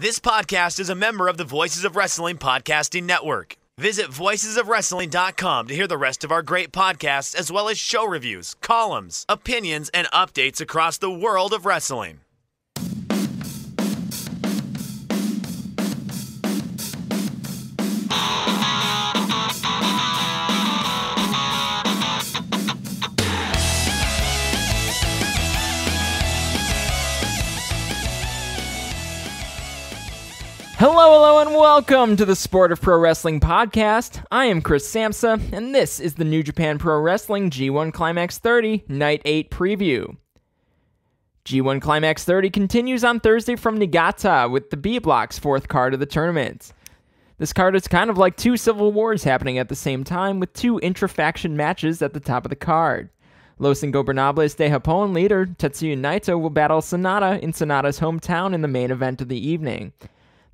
This podcast is a member of the Voices of Wrestling Podcasting Network. Visit voicesofwrestling.com to hear the rest of our great podcasts, as well as show reviews, columns, opinions, and updates across the world of wrestling. Hello, and welcome to the Sport of Pro Wrestling podcast. I am Chris Samsa, and this is the New Japan Pro Wrestling G1 Climax 30 Night 8 preview. G1 Climax 30 continues on Thursday from Niigata with the B Block's fourth card of the tournament. This card is kind of like two civil wars happening at the same time, with two intra-faction matches at the top of the card. Los Ingobernables de Japón leader Tetsuya Naito will battle Sanada in Sanada's hometown in the main event of the evening.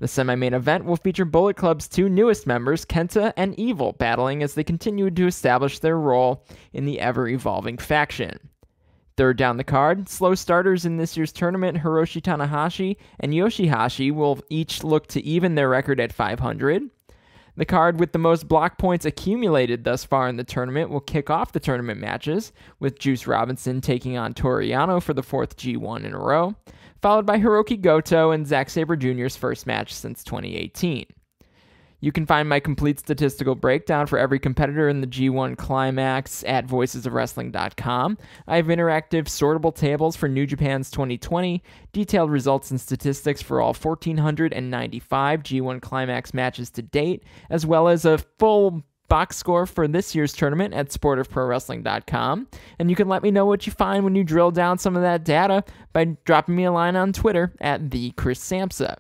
The semi main event will feature Bullet Club's two newest members, Kenta and Evil, battling as they continue to establish their role in the ever evolving faction. Third down the card, slow starters in this year's tournament, Hiroshi Tanahashi and Yoshihashi will each look to even their record at 500. The card with the most block points accumulated thus far in the tournament will kick off the tournament matches, with Juice Robinson taking on Toru Yano for the fourth G1 in a row followed by Hirooki Goto and Zack Sabre Jr.'s first match since 2018. You can find my complete statistical breakdown for every competitor in the G1 Climax at voicesofwrestling.com. I have interactive sortable tables for New Japan's 2020, detailed results and statistics for all 1,495 G1 Climax matches to date, as well as a full box score for this year's tournament at sportofprowrestling.com. And you can let me know what you find when you drill down some of that data by dropping me a line on Twitter at the Chris Samsa.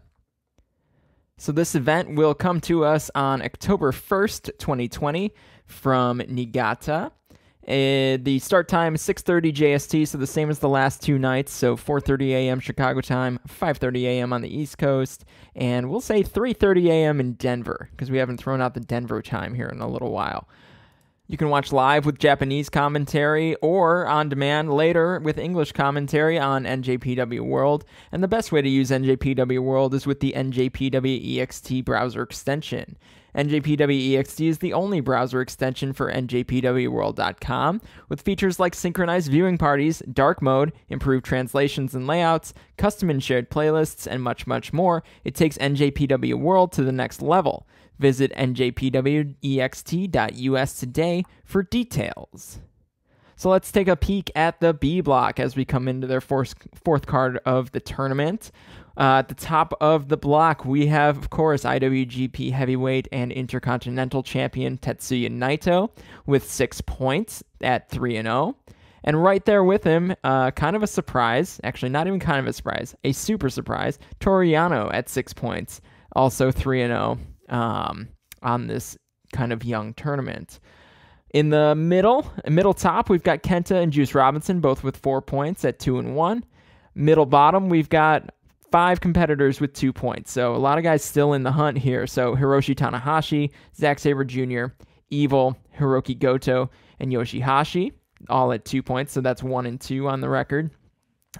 So this event will come to us on October 1st, 2020 from Niigata. Uh, the start time is 6:30 JST, so the same as the last two nights. So 4:30 a.m. Chicago time, 5:30 a.m. on the East Coast, and we'll say 3:30 a.m. in Denver because we haven't thrown out the Denver time here in a little while. You can watch live with Japanese commentary or on demand later with English commentary on NJPW World. And the best way to use NJPW World is with the NJPW EXT browser extension. NJPW-EXT is the only browser extension for NJPWWorld.com, with features like synchronized viewing parties, dark mode, improved translations and layouts, custom and shared playlists, and much, much more. It takes NJPW World to the next level. Visit njpwext.us today for details. So let's take a peek at the B block as we come into their fourth, fourth card of the tournament. Uh, at the top of the block, we have, of course, IWGP Heavyweight and Intercontinental Champion Tetsuya Naito with six points at 3 and 0. And right there with him, uh, kind of a surprise, actually, not even kind of a surprise, a super surprise, Toru Yano at six points, also 3 and 0 um, on this kind of young tournament. In the middle, middle top, we've got Kenta and Juice Robinson, both with four points at two and one. Middle bottom, we've got five competitors with two points. So a lot of guys still in the hunt here. So Hiroshi Tanahashi, Zack Sabre Jr., Evil, Hirooki Goto, and Yoshihashi, all at two points. So that's one and two on the record.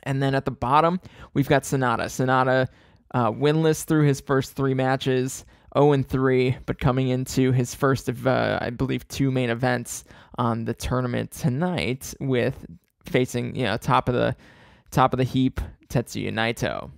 And then at the bottom, we've got Sanada. Sanada uh, winless through his first three matches, 0 and 3, but coming into his first of, uh, I believe, two main events on the tournament tonight with facing, you know, top of the top of the heap Tetsuya Naito.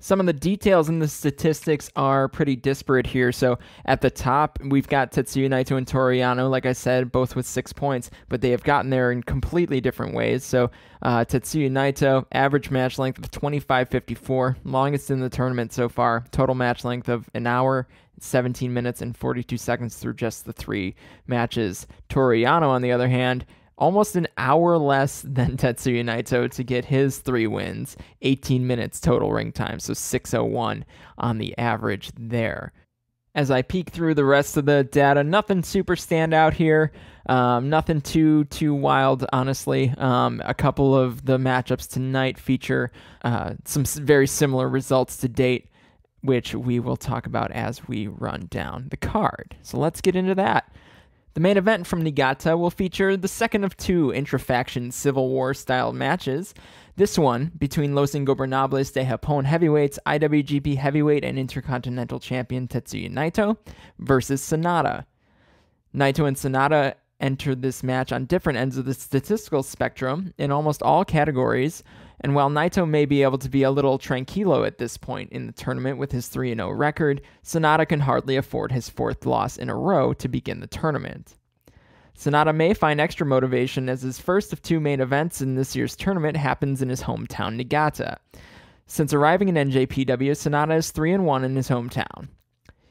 Some of the details in the statistics are pretty disparate here. So at the top, we've got Tetsuya Naito and Toru Yano, like I said, both with six points, but they have gotten there in completely different ways. So uh, Tetsuya Naito, average match length of 25.54, longest in the tournament so far, total match length of an hour 17 minutes and 42 seconds through just the three matches. Toru Yano, on the other hand, almost an hour less than Tetsuya Naito to get his three wins, 18 minutes total ring time, so 601 on the average there. As I peek through the rest of the data, nothing super standout here. Um, nothing too too wild, honestly. Um, a couple of the matchups tonight feature uh, some very similar results to date, which we will talk about as we run down the card. So let's get into that. The main event from Niigata will feature the second of two intra-faction Civil War style matches. This one, between Los Ingobernables de Japón heavyweights, IWGP heavyweight and intercontinental champion Tetsuya Naito versus Sanada. Naito and Sanada entered this match on different ends of the statistical spectrum in almost all categories, and while Naito may be able to be a little tranquilo at this point in the tournament with his 3 0 record, Sanada can hardly afford his fourth loss in a row to begin the tournament. Sanada may find extra motivation as his first of two main events in this year's tournament happens in his hometown Niigata. Since arriving in NJPW, Sanada is 3 1 in his hometown.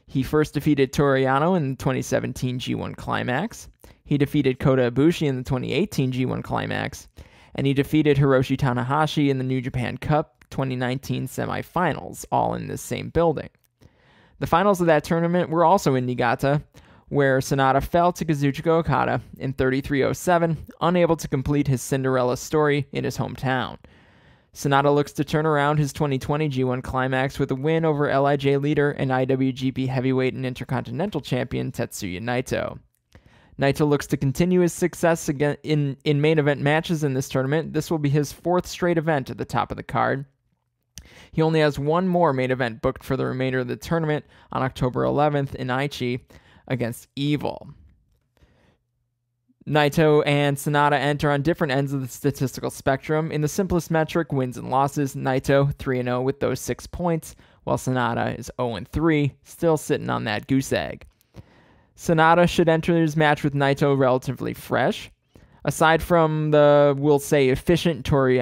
He first defeated Toru Yano in the 2017 G1 Climax. He defeated Kota Ibushi in the 2018 G1 Climax, and he defeated Hiroshi Tanahashi in the New Japan Cup 2019 semifinals, all in this same building. The finals of that tournament were also in Niigata, where Sanada fell to Kazuchika Okada in 33.07, unable to complete his Cinderella story in his hometown. Sanada looks to turn around his 2020 G1 climax with a win over LIJ leader and IWGP heavyweight and intercontinental champion Tetsuya Naito. Naito looks to continue his success again in, in main event matches in this tournament. This will be his fourth straight event at the top of the card. He only has one more main event booked for the remainder of the tournament on October 11th in Aichi against Evil. Naito and Sanada enter on different ends of the statistical spectrum. In the simplest metric, wins and losses, Naito 3 0 with those six points, while Sanada is 0 3, still sitting on that goose egg. Sanada should enter his match with Naito relatively fresh. Aside from the, we'll say, efficient Toru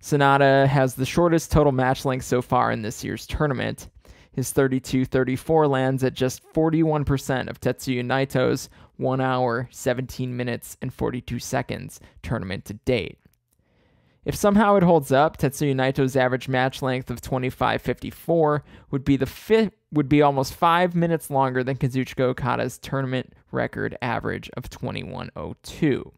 Sonata has the shortest total match length so far in this year's tournament. His 32 34 lands at just 41% of Tetsuya Naito's 1 hour, 17 minutes, and 42 seconds tournament to date. If somehow it holds up, Tetsuya Naito's average match length of 25.54 would be the fifth, would be almost five minutes longer than Kazuchika Okada's tournament record average of 21.02.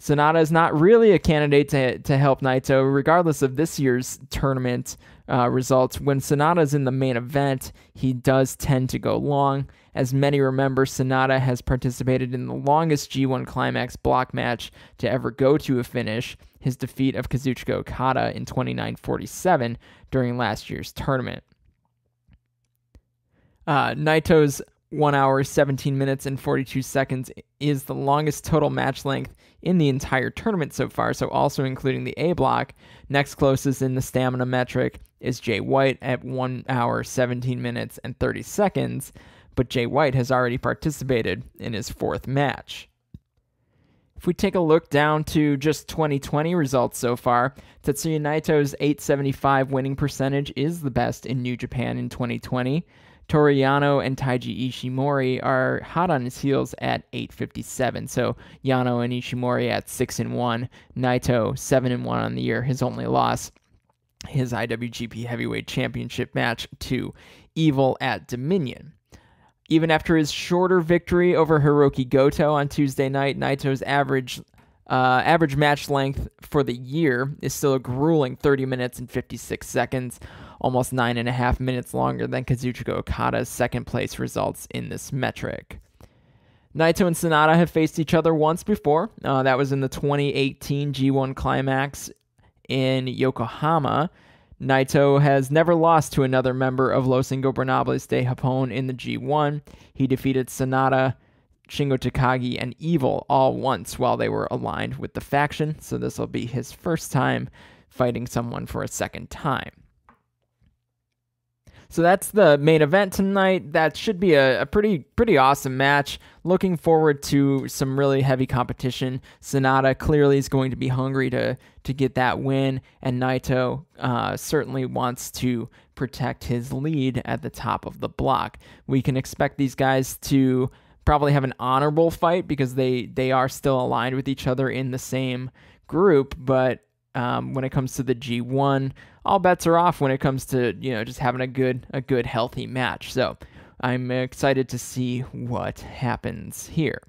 Sanada is not really a candidate to, to help Naito, regardless of this year's tournament uh, results. When Sanada is in the main event, he does tend to go long. As many remember, Sanada has participated in the longest G1 Climax block match to ever go to a finish, his defeat of Kazuchika Okada in 29:47 during last year's tournament. Uh, Naito's 1 hour, 17 minutes, and 42 seconds is the longest total match length in the entire tournament so far, so also including the A block. Next closest in the stamina metric is Jay White at 1 hour, 17 minutes, and 30 seconds, but Jay White has already participated in his fourth match. If we take a look down to just 2020 results so far, Tetsuya Naito's 875 winning percentage is the best in New Japan in 2020. Toru Yano and Taiji Ishimori are hot on his heels at 857. So Yano and Ishimori at 6 and 1, Naito 7 and 1 on the year, his only loss his IWGP Heavyweight Championship match to Evil at Dominion. Even after his shorter victory over Hirooki Goto on Tuesday night, Naito's average uh, average match length for the year is still a grueling 30 minutes and 56 seconds, almost nine and a half minutes longer than Kazuchika Okada's second place results in this metric. Naito and Sanada have faced each other once before. Uh, that was in the 2018 G1 Climax in Yokohama. Naito has never lost to another member of Los Ingobernables de Japón in the G1. He defeated Sanada, Shingo Takagi, and Evil all once while they were aligned with the faction, so this will be his first time fighting someone for a second time. So that's the main event tonight. That should be a, a, pretty pretty awesome match. Looking forward to some really heavy competition. Sanada clearly is going to be hungry to to get that win, and Naito uh, certainly wants to protect his lead at the top of the block. We can expect these guys to probably have an honorable fight because they they are still aligned with each other in the same group, but um, when it comes to the G1, all bets are off when it comes to you know just having a good a good healthy match. So I'm excited to see what happens here.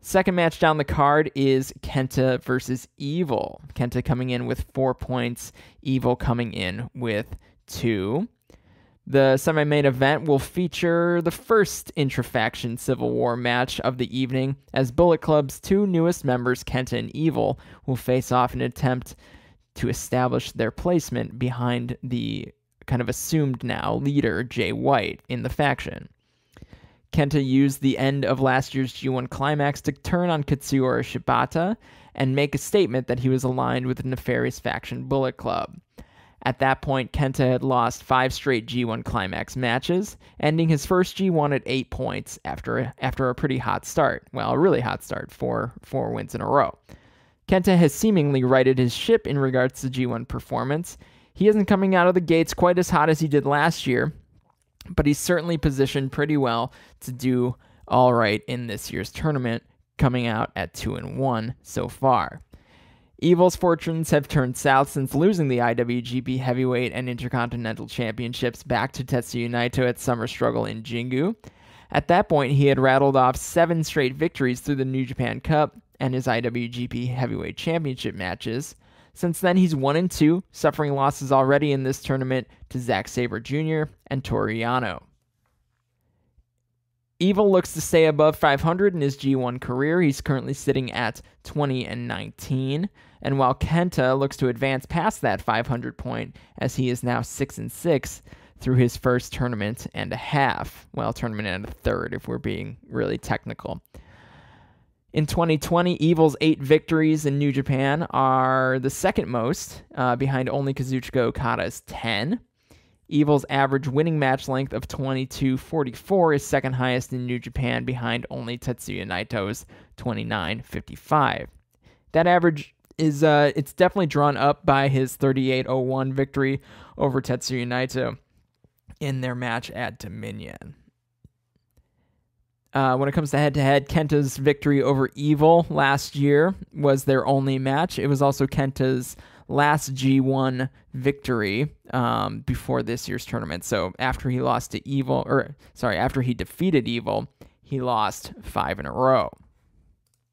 Second match down the card is Kenta versus Evil. Kenta coming in with four points, Evil coming in with two. The semi main event will feature the first intra-faction Civil War match of the evening, as Bullet Club's two newest members, Kenta and Evil, will face off in an attempt to establish their placement behind the kind of assumed now leader, Jay White, in the faction. Kenta used the end of last year's G1 climax to turn on Katsuyori Shibata and make a statement that he was aligned with the nefarious faction Bullet Club. At that point, Kenta had lost five straight G1 climax matches, ending his first G1 at eight points after a, after a pretty hot start. Well, a really hot start, four four wins in a row. Kenta has seemingly righted his ship in regards to G1 performance. He isn't coming out of the gates quite as hot as he did last year, but he's certainly positioned pretty well to do all right in this year's tournament, coming out at 2 and 1 so far. Evil's fortunes have turned south since losing the IWGP Heavyweight and Intercontinental Championships back to Tetsuya Naito at Summer Struggle in Jingu. At that point, he had rattled off seven straight victories through the New Japan Cup and his IWGP Heavyweight Championship matches. Since then, he's 1 and 2, suffering losses already in this tournament to Zack Sabre Jr. and Toru Yano. Evil looks to stay above 500 in his G1 career. He's currently sitting at 20 and 19. And while Kenta looks to advance past that 500 point, as he is now 6 and 6 through his first tournament and a half. Well, tournament and a third, if we're being really technical. In 2020, Evil's eight victories in New Japan are the second most, uh, behind only Kazuchika Okada's 10. Evil's average winning match length of 22.44 is second highest in New Japan behind only Tetsuya Naito's 29.55. That average is uh it's definitely drawn up by his 38.01 victory over Tetsuya Naito in their match at Dominion. Uh, when it comes to head to head, Kenta's victory over Evil last year was their only match. It was also Kenta's last G1 victory um, before this year's tournament. So after he lost to Evil, or sorry, after he defeated Evil, he lost five in a row.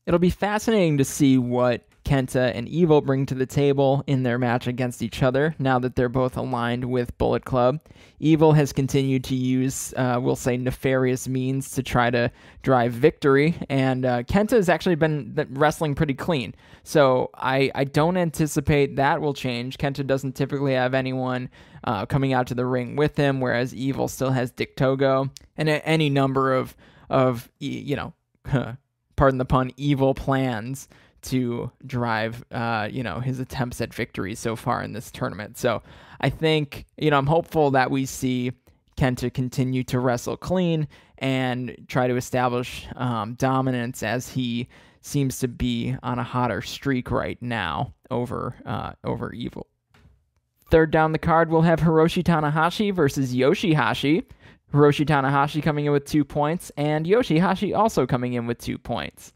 It'll be fascinating to see what Kenta and Evil bring to the table in their match against each other now that they're both aligned with Bullet Club. Evil has continued to use, uh, we'll say, nefarious means to try to drive victory, and uh, Kenta has actually been wrestling pretty clean. So I, I don't anticipate that will change. Kenta doesn't typically have anyone uh, coming out to the ring with him, whereas Evil still has Dick Togo and any number of, of you know, pardon the pun, evil plans to drive, uh, you know, his attempts at victory so far in this tournament. So I think, you know, I'm hopeful that we see Kenta continue to wrestle clean and try to establish um, dominance as he seems to be on a hotter streak right now over uh, over Evil. Third down the card, we'll have Hiroshi Tanahashi versus Yoshihashi. Hiroshi Tanahashi coming in with two points, and Yoshihashi also coming in with two points.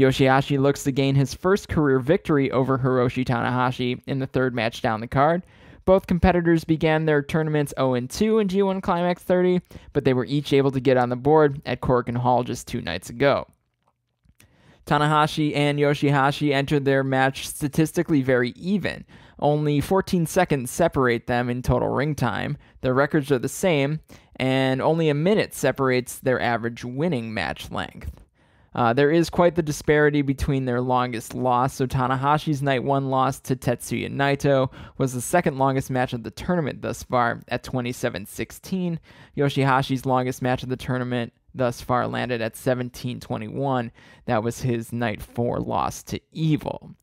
Yoshihashi looks to gain his first career victory over Hiroshi Tanahashi in the third match down the card. Both competitors began their tournaments 0 2 in G1 Climax 30, but they were each able to get on the board at Korakuen Hall just two nights ago. Tanahashi and Yoshihashi entered their match statistically very even. Only 14 seconds separate them in total ring time. Their records are the same, and only a minute separates their average winning match length. Uh, there is quite the disparity between their longest loss. So Tanahashi's night one loss to Tetsuya Naito was the second longest match of the tournament thus far at 27-16. Yoshihashi's longest match of the tournament thus far landed at 17-21. That was his night four loss to Evil.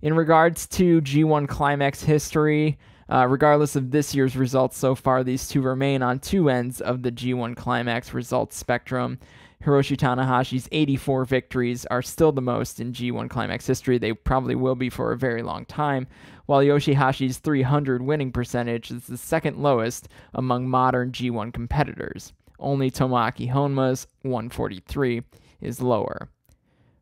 In regards to G1 Climax history, uh, regardless of this year's results so far, these two remain on two ends of the G1 Climax results spectrum. Hiroshi Tanahashi's 84 victories are still the most in G1 Climax history. They probably will be for a very long time, while Yoshihashi's 300 winning percentage is the second lowest among modern G1 competitors. Only Tomoaki Honma's 143 is lower.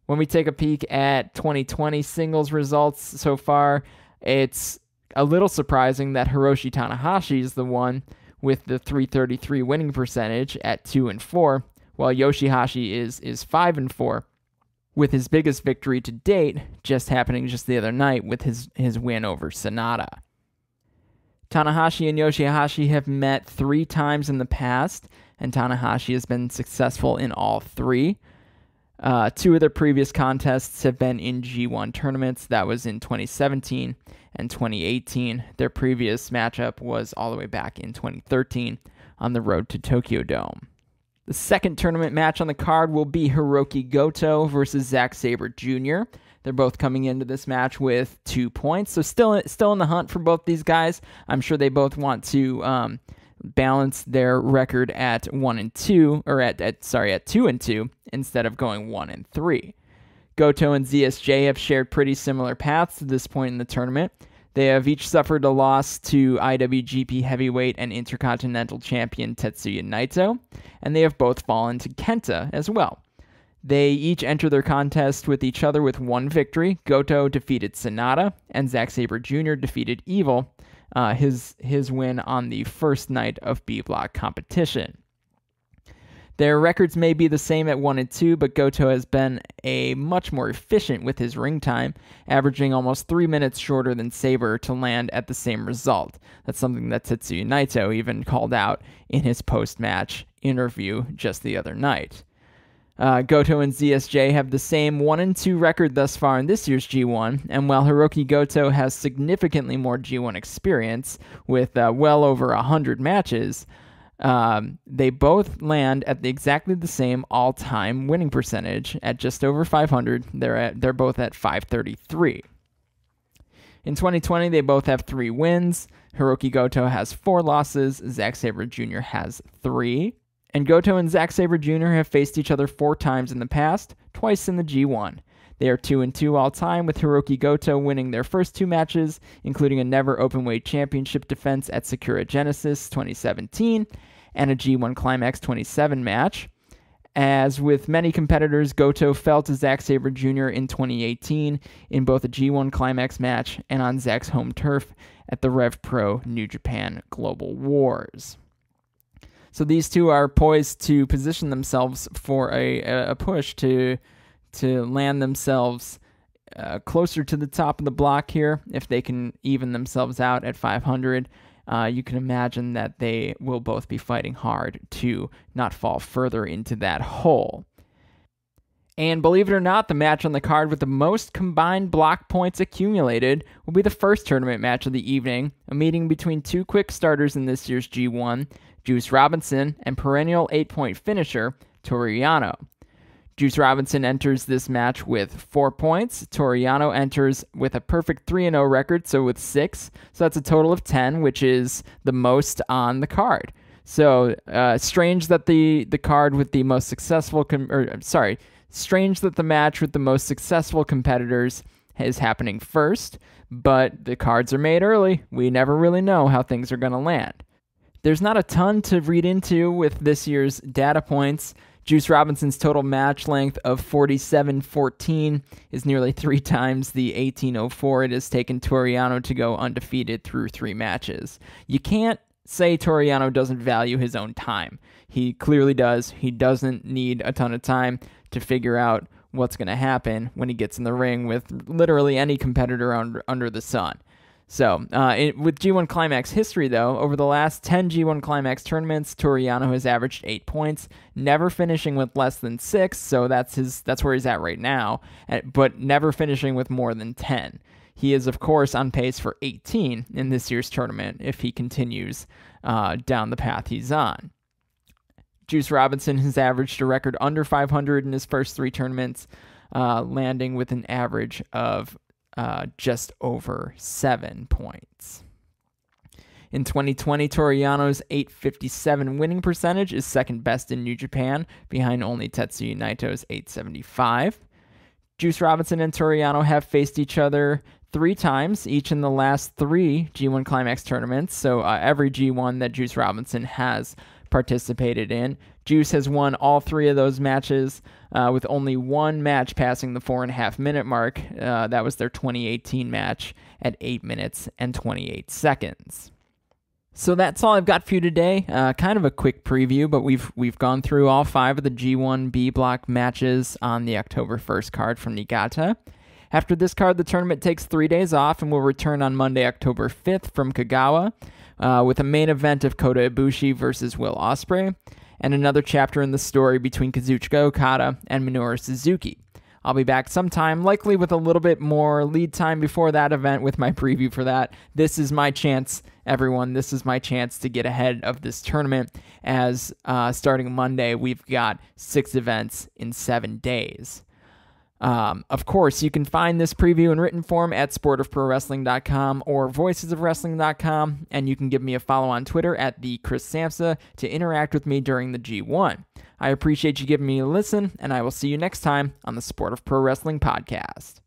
When we take a peek at 2020 singles results so far, it's a little surprising that Hiroshi Tanahashi is the one with the 333 winning percentage at 2 and 4 while Yoshihashi is is 5 and 4 with his biggest victory to date just happening just the other night with his his win over Sanada. Tanahashi and Yoshihashi have met three times in the past, and Tanahashi has been successful in all three. Uh, two of their previous contests have been in G1 tournaments. That was in 2017 and 2018. Their previous matchup was all the way back in 2013 on the road to Tokyo Dome. The second tournament match on the card will be Hirooki Goto versus Zack Sabre Jr. They're both coming into this match with two points, so still still in the hunt for both these guys. I'm sure they both want to um, balance their record at one and two, or at, at sorry at two and two instead of going one and three. Goto and ZSJ have shared pretty similar paths to this point in the tournament. They have each suffered a loss to IWGP Heavyweight and Intercontinental Champion Tetsuya Naito, and they have both fallen to Kenta as well. They each enter their contest with each other with one victory. Goto defeated Sanada, and Zack Sabre Jr. defeated Evil, uh, his, his win on the first night of B Block competition. Their records may be the same at 1 and 2, but Goto has been a much more efficient with his ring time, averaging almost 3 minutes shorter than Sabre to land at the same result. That's something that Tetsuya Naito even called out in his post-match interview just the other night. Uh, Goto and ZSJ have the same 1 and 2 record thus far in this year's G1, and while Hirooki Goto has significantly more G1 experience with uh, well over 100 matches, um, they both land at the, exactly the same all-time winning percentage at just over 500. They're at, they're both at 533. In 2020, they both have three wins. Hirooki Goto has four losses. Zack Sabre Jr. has three. And Goto and Zack Sabre Jr. have faced each other four times in the past, twice in the G1. They are 2 and 2 all time, with Hirooki Goto winning their first two matches, including a never openweight championship defense at Sakura Genesis 2017 and a G1 Climax 27 match. As with many competitors, Goto fell to Zack Sabre Jr. in 2018 in both a G1 Climax match and on Zack's home turf at the Rev Pro New Japan Global Wars. So these two are poised to position themselves for a, a push to to land themselves uh, closer to the top of the block here if they can even themselves out at 500 uh, you can imagine that they will both be fighting hard to not fall further into that hole. And believe it or not, the match on the card with the most combined block points accumulated will be the first tournament match of the evening, a meeting between two quick starters in this year's G1, Juice Robinson and perennial eight point finisher, Toru Yano. Juice Robinson enters this match with four points. Toru Yano enters with a perfect 3 0 record, so with six. So that's a total of 10, which is the most on the card. So uh, strange that the, the card with the most successful, com- or sorry, strange that the match with the most successful competitors is happening first, but the cards are made early. We never really know how things are going to land. There's not a ton to read into with this year's data points. Juice Robinson's total match length of 47-14 is nearly three times the 1804 it has taken Toru Yano to go undefeated through three matches. You can't say Toru Yano doesn't value his own time. He clearly does. He doesn't need a ton of time to figure out what's going to happen when he gets in the ring with literally any competitor under, under the sun. So, uh, it, with G1 Climax history, though, over the last 10 G1 Climax tournaments, Toru Yano has averaged eight points, never finishing with less than six. So that's his that's where he's at right now, but never finishing with more than 10. He is, of course, on pace for 18 in this year's tournament if he continues uh, down the path he's on. Juice Robinson has averaged a record under 500 in his first three tournaments, uh, landing with an average of uh, just over seven points. In 2020, Toru Yano's 857 winning percentage is second best in New Japan, behind only Tetsuya Naito's 875. Juice Robinson and Toru Yano have faced each other three times, each in the last three G1 Climax tournaments. So uh, every G1 that Juice Robinson has participated in. Juice has won all three of those matches uh, with only one match passing the four and a half minute mark. Uh, that was their 2018 match at 8 minutes and 28 seconds. So that's all I've got for you today. Uh, kind of a quick preview, but we've we've gone through all five of the G1 B block matches on the October 1st card from Niigata. After this card, the tournament takes three days off and will return on Monday, October 5th from Kagawa. Uh, with a main event of Kota Ibushi versus Will Ospreay, and another chapter in the story between Kazuchika Okada and Minoru Suzuki. I'll be back sometime, likely with a little bit more lead time before that event with my preview for that. This is my chance, everyone. This is my chance to get ahead of this tournament as uh, starting Monday, we've got six events in seven days. Um, of course, you can find this preview in written form at sportofprowrestling.com or voicesofwrestling.com, and you can give me a follow on Twitter at the Chris Samsa to interact with me during the G1. I appreciate you giving me a listen, and I will see you next time on the Sport of Pro Wrestling podcast.